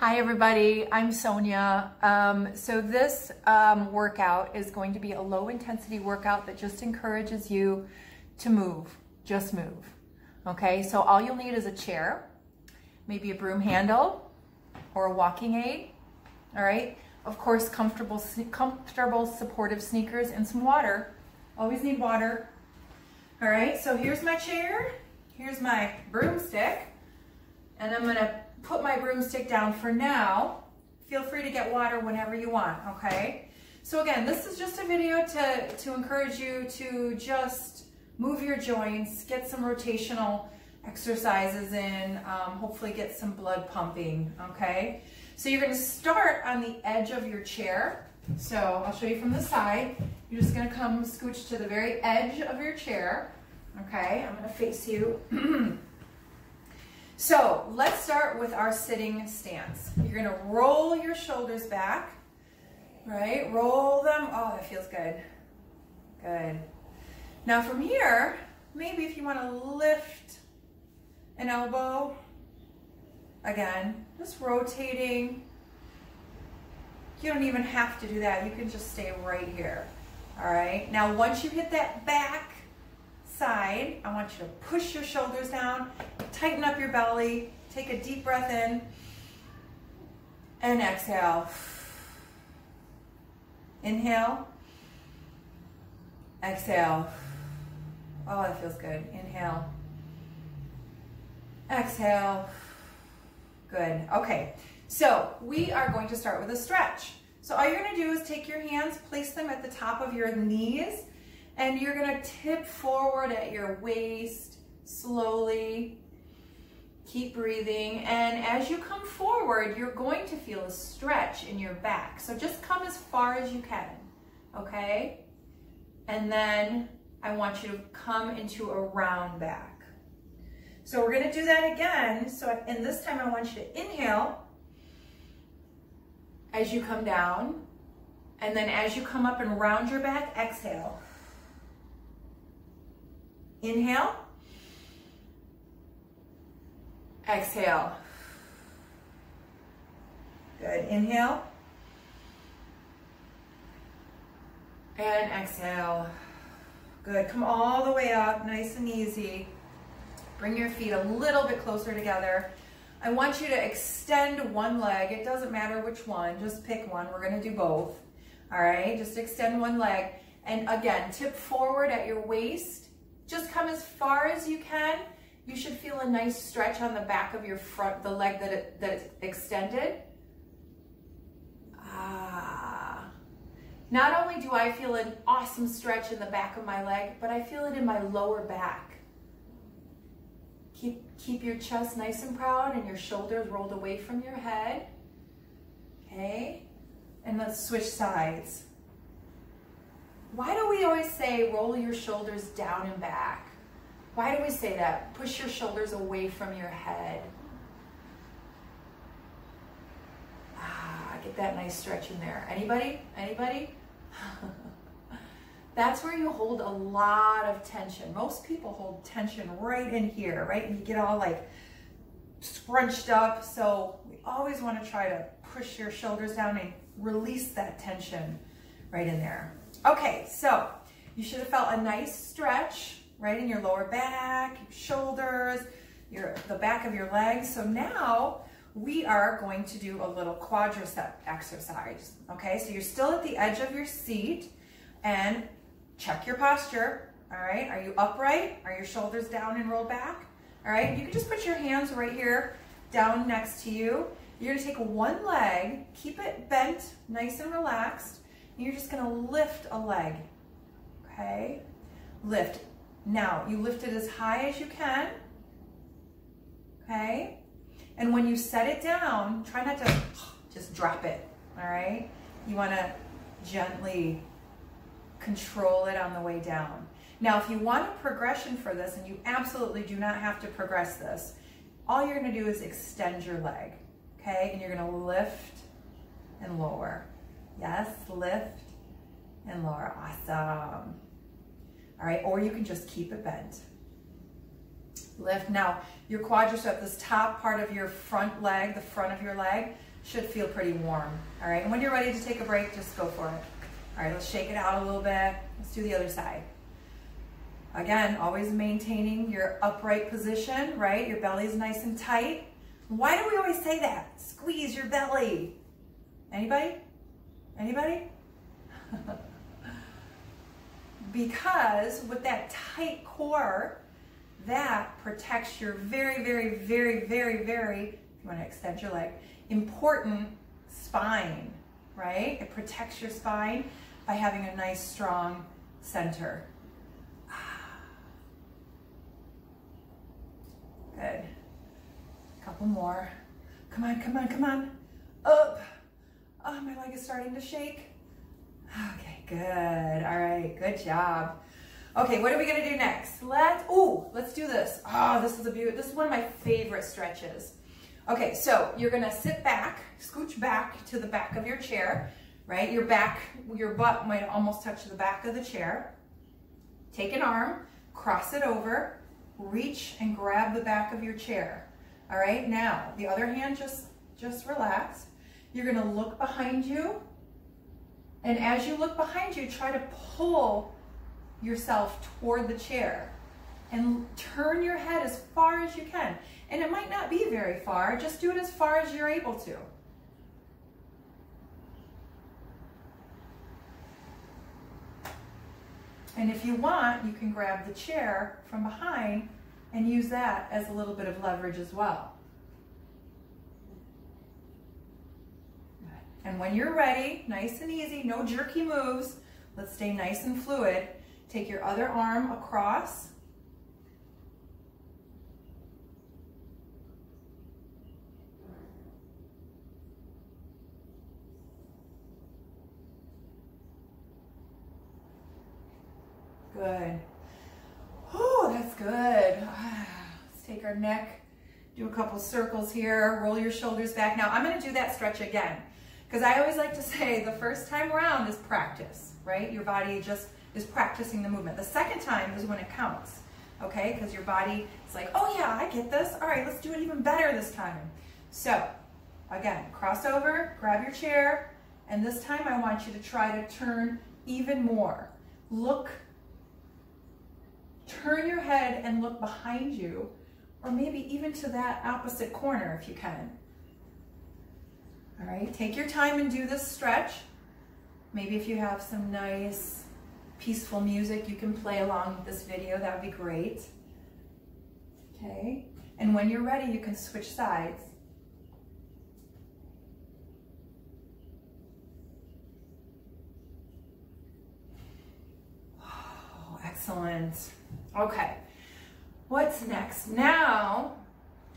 Hi everybody, I'm Sonya. Um, so this um, workout is going to be a low intensity workout that just encourages you to move, just move. Okay, so all you'll need is a chair, maybe a broom handle or a walking aid, all right? Of course, comfortable, comfortable supportive sneakers and some water. Always need water. All right, so here's my chair, here's my broomstick, and I'm gonna put my broomstick down for now. Feel free to get water whenever you want, okay? So again, this is just a video to, to encourage you to just move your joints, get some rotational exercises in, um, hopefully get some blood pumping, okay? So you're gonna start on the edge of your chair. So I'll show you from the side. You're just gonna come scooch to the very edge of your chair, okay? I'm gonna face you. So let's start with our sitting stance. You're gonna roll your shoulders back, right? Roll them, oh, that feels good. Good. Now from here, maybe if you wanna lift an elbow, again, just rotating. You don't even have to do that. You can just stay right here, all right? Now once you hit that back side, I want you to push your shoulders down, tighten up your belly, take a deep breath in, and exhale. Inhale, exhale. Oh, that feels good. Inhale, exhale. Good. Okay, so we are going to start with a stretch. So all you're gonna do is take your hands, place them at the top of your knees, and you're gonna tip forward at your waist slowly. Keep breathing. And as you come forward, you're going to feel a stretch in your back. So just come as far as you can, okay? And then I want you to come into a round back. So we're gonna do that again. So, and this time I want you to inhale as you come down. And then as you come up and round your back, exhale. Inhale. Exhale. Good. Inhale. And exhale. Good. Come all the way up, nice and easy. Bring your feet a little bit closer together. I want you to extend one leg. It doesn't matter which one, just pick one. We're gonna do both. All right, just extend one leg. And again, tip forward at your waist just come as far as you can. You should feel a nice stretch on the back of your front, the leg that, it, that it's extended. Ah. Not only do I feel an awesome stretch in the back of my leg, but I feel it in my lower back. Keep, keep your chest nice and proud and your shoulders rolled away from your head. Okay? And let's switch sides. Why do we always say roll your shoulders down and back? Why do we say that? Push your shoulders away from your head. Ah, get that nice stretch in there. Anybody? Anybody? That's where you hold a lot of tension. Most people hold tension right in here, right? And you get all like scrunched up. So we always want to try to push your shoulders down and release that tension right in there. Okay, so you should have felt a nice stretch right in your lower back, shoulders, your the back of your legs. So now we are going to do a little quadricep exercise. Okay, so you're still at the edge of your seat and check your posture. All right, are you upright? Are your shoulders down and rolled back? All right, you can just put your hands right here down next to you. You're gonna take one leg, keep it bent, nice and relaxed, you're just gonna lift a leg, okay? Lift. Now, you lift it as high as you can, okay? And when you set it down, try not to just drop it, all right? You wanna gently control it on the way down. Now, if you want a progression for this, and you absolutely do not have to progress this, all you're gonna do is extend your leg, okay? And you're gonna lift and lower. Yes, lift and lower. Awesome. All right, or you can just keep it bent. Lift. Now, your quadricep, this top part of your front leg, the front of your leg, should feel pretty warm. All right, and when you're ready to take a break, just go for it. All right, let's shake it out a little bit. Let's do the other side. Again, always maintaining your upright position, right? Your belly's nice and tight. Why do we always say that? Squeeze your belly. Anybody? Anybody? because with that tight core, that protects your very, very, very, very, very, if you want to extend your leg, important spine, right? It protects your spine by having a nice, strong center. Good. A Couple more. Come on, come on, come on. Up. Oh, my leg is starting to shake. Okay, good. All right, good job. Okay, what are we gonna do next? Let's, oh, let's do this. Oh, this is a beautiful, this is one of my favorite stretches. Okay, so you're gonna sit back, scooch back to the back of your chair, right? Your back, your butt might almost touch the back of the chair. Take an arm, cross it over, reach and grab the back of your chair. All right, now the other hand just, just relax. You're gonna look behind you. And as you look behind you, try to pull yourself toward the chair and turn your head as far as you can. And it might not be very far, just do it as far as you're able to. And if you want, you can grab the chair from behind and use that as a little bit of leverage as well. And when you're ready, nice and easy, no jerky moves, let's stay nice and fluid. Take your other arm across. Good. Oh, that's good. Let's take our neck, do a couple circles here, roll your shoulders back. Now I'm gonna do that stretch again because I always like to say the first time around is practice, right? Your body just is practicing the movement. The second time is when it counts, okay? Because your body is like, oh yeah, I get this. All right, let's do it even better this time. So again, cross over, grab your chair, and this time I want you to try to turn even more. Look, turn your head and look behind you, or maybe even to that opposite corner if you can. All right, take your time and do this stretch. Maybe if you have some nice peaceful music you can play along with this video, that would be great. Okay, and when you're ready, you can switch sides. Excellent. Okay, what's next? Now,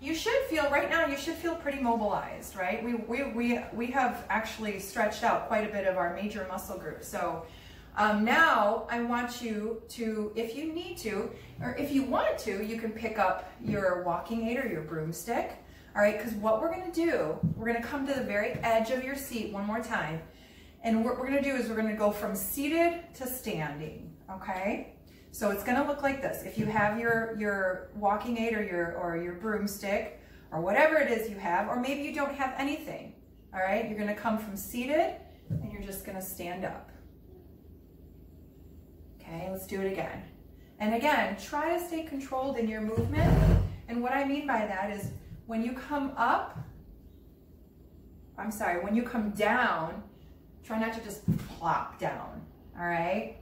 you should feel, right now, you should feel pretty mobilized, right? We, we, we, we have actually stretched out quite a bit of our major muscle groups. So um, now I want you to, if you need to, or if you want to, you can pick up your walking aid or your broomstick. All right, because what we're gonna do, we're gonna come to the very edge of your seat one more time. And what we're gonna do is we're gonna go from seated to standing, okay? So it's gonna look like this. If you have your, your walking aid or your, or your broomstick, or whatever it is you have, or maybe you don't have anything, all right? You're gonna come from seated, and you're just gonna stand up. Okay, let's do it again. And again, try to stay controlled in your movement. And what I mean by that is when you come up, I'm sorry, when you come down, try not to just plop down, all right?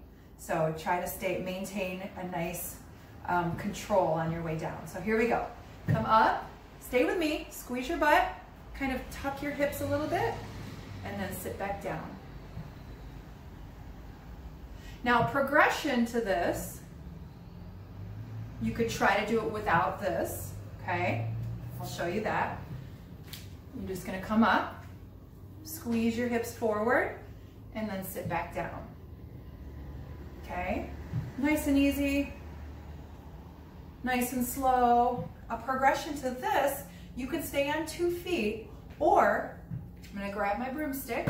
So try to stay, maintain a nice um, control on your way down. So here we go. Come up, stay with me, squeeze your butt, kind of tuck your hips a little bit, and then sit back down. Now progression to this, you could try to do it without this, okay? I'll show you that. You're just gonna come up, squeeze your hips forward, and then sit back down. Okay, nice and easy, nice and slow. A progression to this, you could stay on two feet, or I'm gonna grab my broomstick,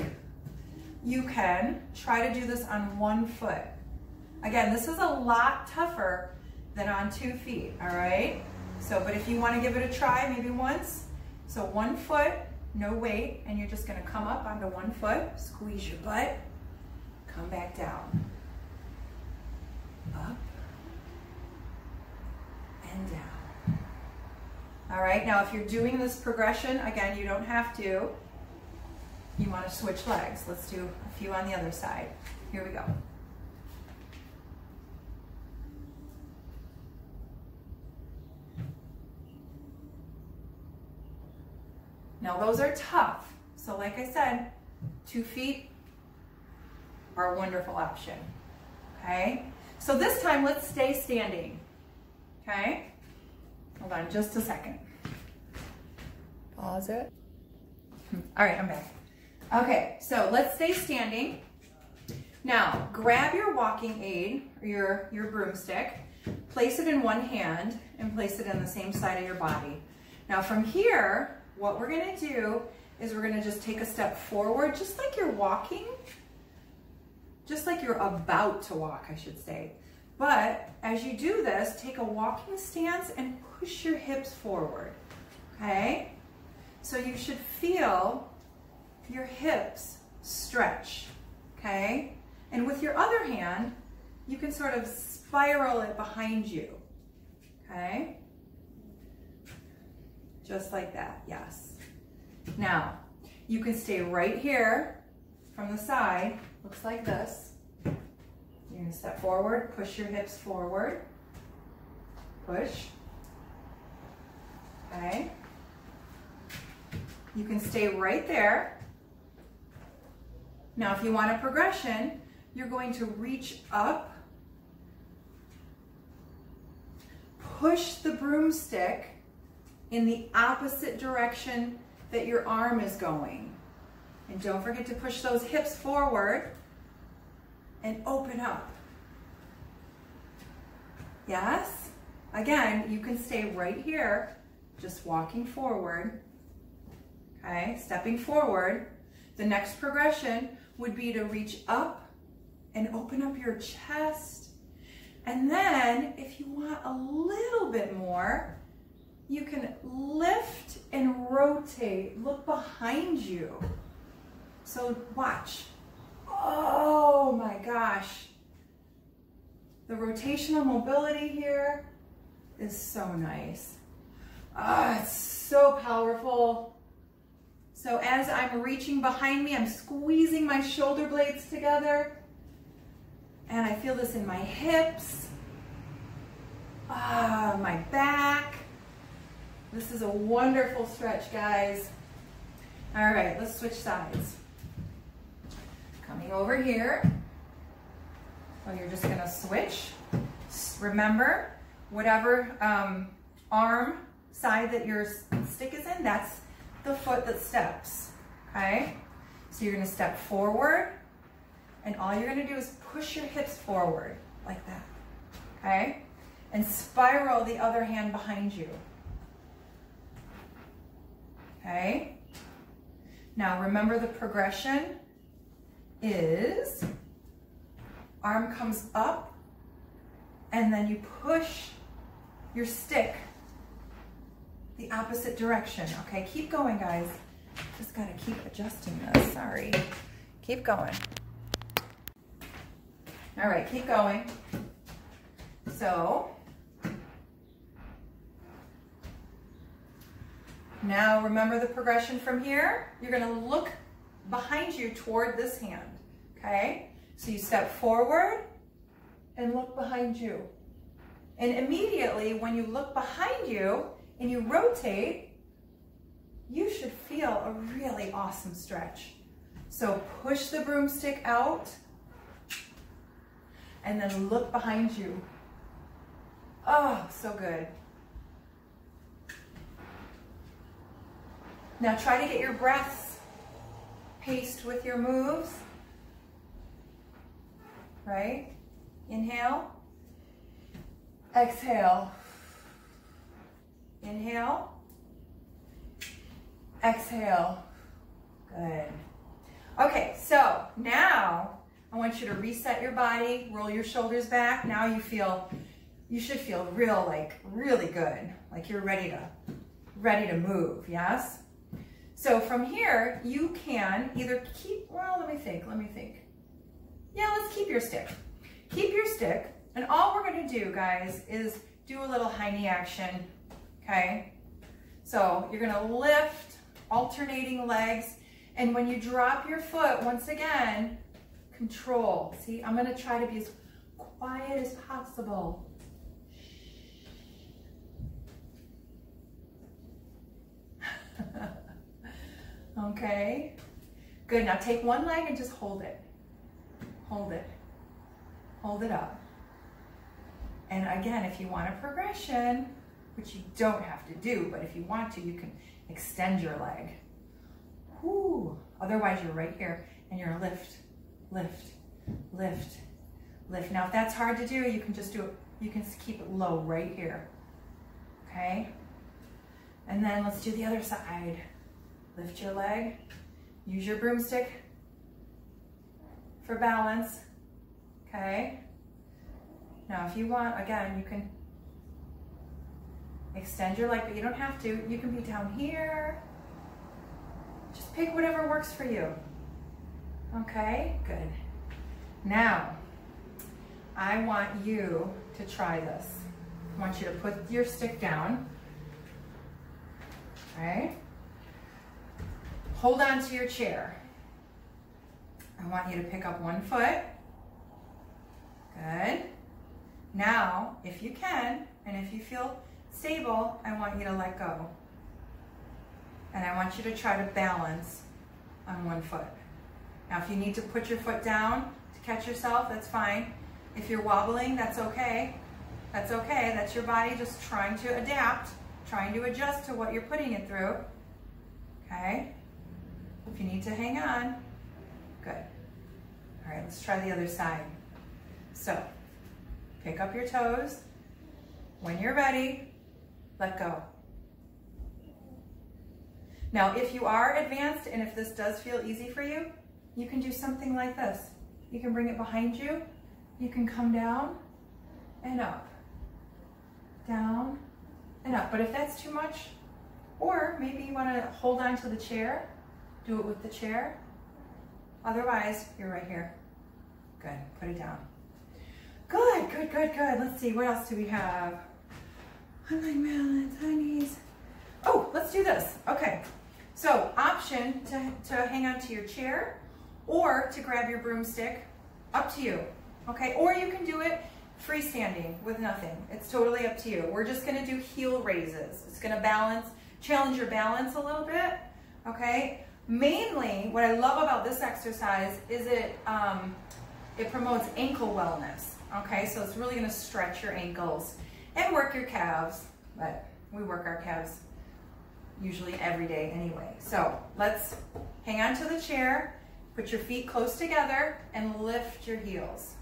you can try to do this on one foot. Again, this is a lot tougher than on two feet, all right? So, but if you wanna give it a try, maybe once. So one foot, no weight, and you're just gonna come up onto one foot, squeeze your butt, come back down. Up and down. All right, now if you're doing this progression, again, you don't have to. You wanna switch legs. Let's do a few on the other side. Here we go. Now those are tough. So like I said, two feet are a wonderful option. Okay? So this time let's stay standing. Okay? Hold on just a second. Pause it. Hmm, all right, I'm back. Okay, so let's stay standing. Now, grab your walking aid, or your, your broomstick, place it in one hand, and place it in the same side of your body. Now from here, what we're gonna do is we're gonna just take a step forward, just like you're walking, just like you're about to walk, I should say. But as you do this, take a walking stance and push your hips forward, okay? So you should feel your hips stretch, okay? And with your other hand, you can sort of spiral it behind you, okay? Just like that, yes. Now, you can stay right here from the side, looks like this. You're gonna step forward, push your hips forward, push, okay? You can stay right there. Now, if you want a progression, you're going to reach up, push the broomstick in the opposite direction that your arm is going. And don't forget to push those hips forward and open up. Yes? Again, you can stay right here, just walking forward. Okay, stepping forward. The next progression would be to reach up and open up your chest. And then, if you want a little bit more, you can lift and rotate. Look behind you. So watch. Oh my gosh. The rotational mobility here is so nice. Ah, oh, it's so powerful. So as I'm reaching behind me, I'm squeezing my shoulder blades together. And I feel this in my hips, ah, my back. This is a wonderful stretch, guys. All right, let's switch sides. Coming over here. So you're just gonna switch. Remember, whatever um, arm side that your stick is in, that's the foot that steps, okay? So you're gonna step forward, and all you're gonna do is push your hips forward, like that, okay? And spiral the other hand behind you okay? Now remember the progression is arm comes up and then you push your stick the opposite direction, okay? Keep going, guys. Just gotta keep adjusting this, sorry. Keep going. All right, keep going. So, Now remember the progression from here. You're gonna look behind you toward this hand, okay? So you step forward and look behind you. And immediately when you look behind you and you rotate, you should feel a really awesome stretch. So push the broomstick out and then look behind you. Oh, so good. Now try to get your breaths paced with your moves. Right? Inhale. Exhale. Inhale. Exhale. Good. Okay, so now I want you to reset your body, roll your shoulders back. Now you feel you should feel real, like really good, like you're ready to, ready to move, yes? So from here, you can either keep, well, let me think, let me think. Yeah, let's keep your stick. Keep your stick, and all we're gonna do, guys, is do a little high knee action, okay? So you're gonna lift, alternating legs, and when you drop your foot, once again, control. See, I'm gonna try to be as quiet as possible. okay, good. Now take one leg and just hold it. Hold it. Hold it up. And again, if you want a progression, which you don't have to do, but if you want to, you can extend your leg. Whoo. Otherwise, you're right here and you're lift, lift, lift, lift. Now, if that's hard to do, you can just do it, you can keep it low right here. Okay? And then let's do the other side. Lift your leg, use your broomstick for balance. Okay? Now, if you want, again, you can extend your leg, but you don't have to. You can be down here. Just pick whatever works for you. Okay, good. Now, I want you to try this. I want you to put your stick down. Okay. Hold on to your chair. I want you to pick up one foot. Good. Now, if you can, and if you feel stable, I want you to let go. And I want you to try to balance on one foot. Now, if you need to put your foot down to catch yourself, that's fine. If you're wobbling, that's okay. That's okay. That's your body just trying to adapt, trying to adjust to what you're putting it through. Okay? If you need to hang on, good. All right, let's try the other side. So, pick up your toes. When you're ready, let go. Now, if you are advanced and if this does feel easy for you, you can do something like this. You can bring it behind you. You can come down and up, down and up. But if that's too much, or maybe you want to hold on to the chair, do it with the chair. Otherwise, you're right here. Good, put it down. Good, good, good, good. Let's see, what else do we have? I like balance, honeys. Oh, let's do this. Okay, so option to, to hang onto your chair or to grab your broomstick, up to you. Okay, or you can do it freestanding with nothing. It's totally up to you. We're just gonna do heel raises. It's gonna balance, challenge your balance a little bit, okay? Mainly, what I love about this exercise is it, um, it promotes ankle wellness, okay? So it's really gonna stretch your ankles and work your calves, but we work our calves usually every day anyway. So let's hang on to the chair, put your feet close together and lift your heels.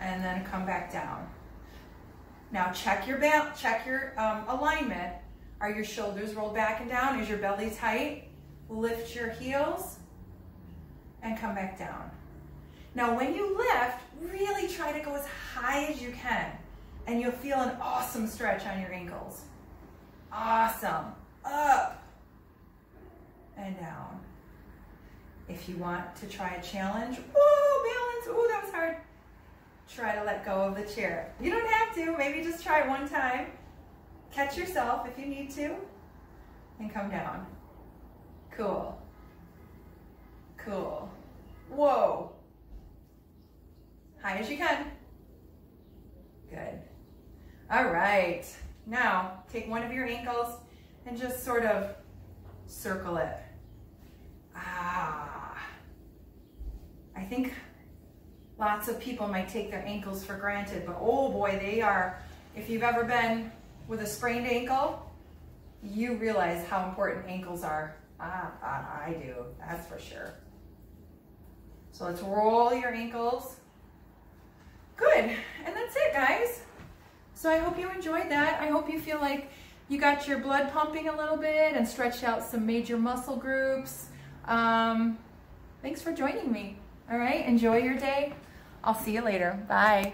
And then come back down. Now check your check your um, alignment. Are your shoulders rolled back and down? Is your belly tight? Lift your heels and come back down. Now when you lift, really try to go as high as you can and you'll feel an awesome stretch on your ankles. Awesome. Up and down. If you want to try a challenge, whoa, balance, oh, that was hard. Try to let go of the chair. You don't have to, maybe just try one time. Catch yourself if you need to, and come down. Cool. Cool. Whoa. High as you can. Good. All right. Now, take one of your ankles and just sort of circle it. Ah. I think lots of people might take their ankles for granted, but oh boy, they are, if you've ever been with a sprained ankle, you realize how important ankles are. Ah, ah, I do, that's for sure. So let's roll your ankles. Good, and that's it, guys. So I hope you enjoyed that. I hope you feel like you got your blood pumping a little bit and stretched out some major muscle groups. Um, thanks for joining me. All right, enjoy your day. I'll see you later. Bye.